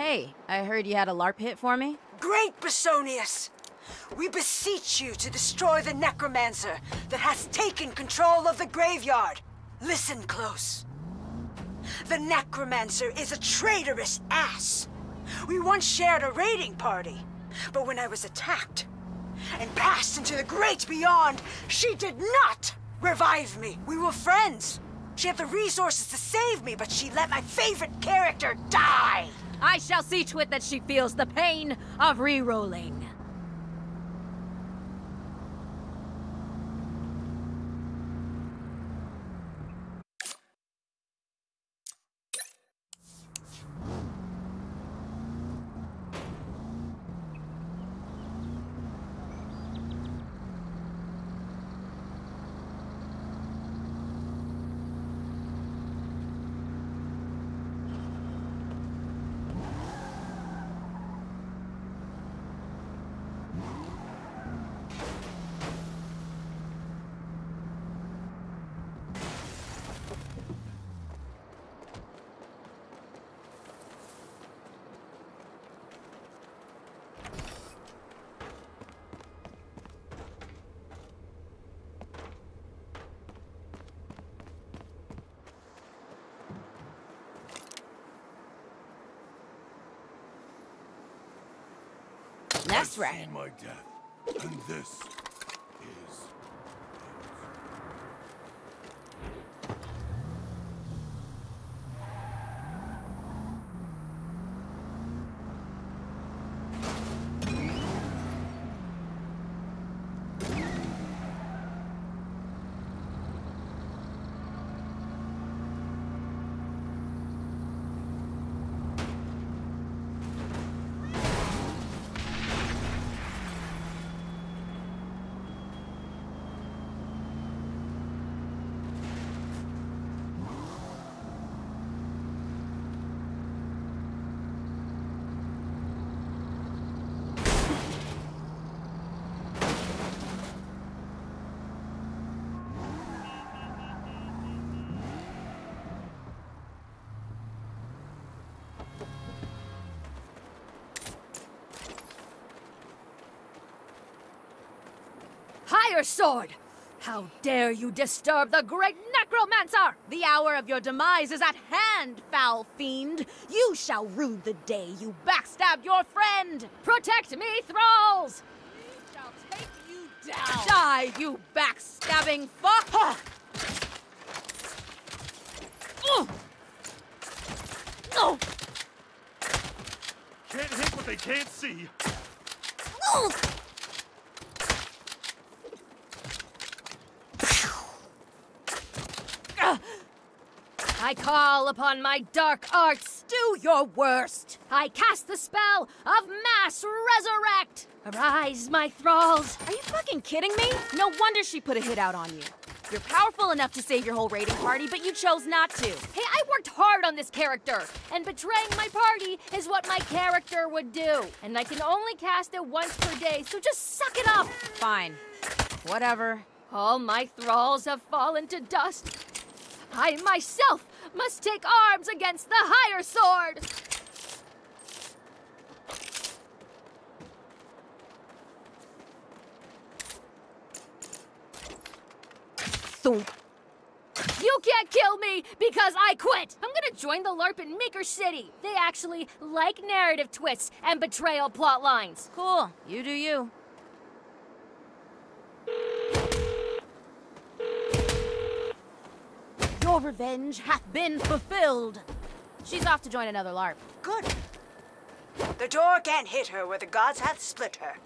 Hey, I heard you had a LARP hit for me? Great Bessonius! We beseech you to destroy the necromancer that has taken control of the graveyard. Listen close. The necromancer is a traitorous ass. We once shared a raiding party, but when I was attacked and passed into the great beyond, she did not revive me. We were friends. She had the resources to save me, but she let my favorite character die. I shall see to it that she feels the pain of re-rolling. That's right. my death, and this Higher sword! How dare you disturb the great necromancer! The hour of your demise is at hand, foul fiend! You shall rue the day you backstabbed your friend! Protect me, thralls! We shall take you down! Die, you backstabbing fuck! Oh! Oh! can't hit what they can't see. Oh! I call upon my dark arts. Do your worst. I cast the spell of mass resurrect. Arise, my thralls. Are you fucking kidding me? No wonder she put a hit out on you. You're powerful enough to save your whole raiding party, but you chose not to. Hey, I worked hard on this character, and betraying my party is what my character would do. And I can only cast it once per day, so just suck it up. Fine. Whatever. All my thralls have fallen to dust. I myself must take arms against the higher sword. Thump. You can't kill me because I quit! I'm gonna join the LARP in Maker City. They actually like narrative twists and betrayal plot lines. Cool. You do you. Revenge hath been fulfilled. She's off to join another LARP. Good. The door can't hit her where the gods hath split her.